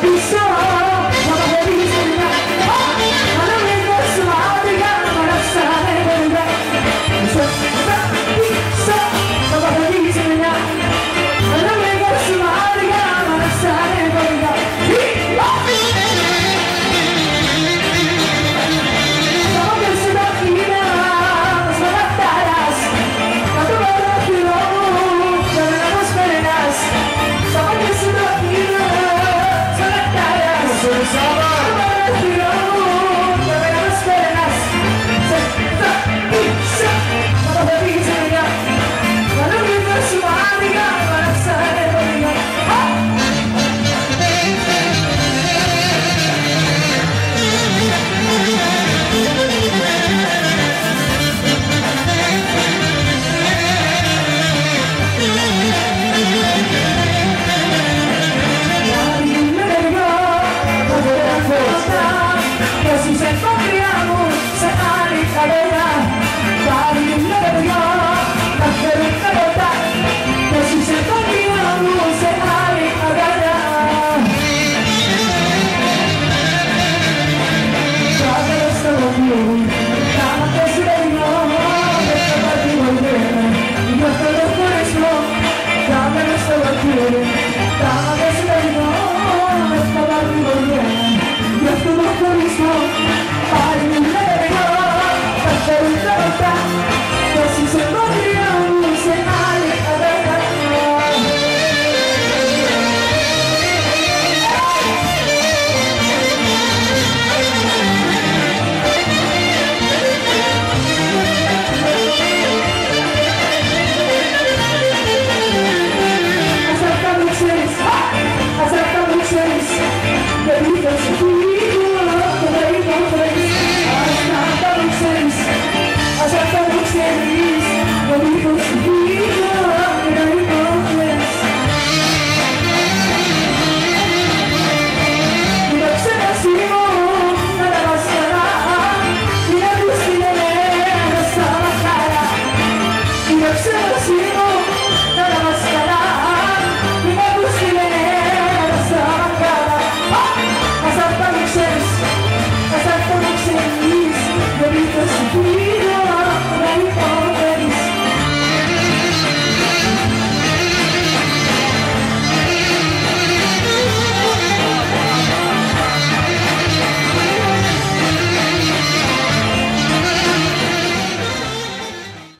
Be stata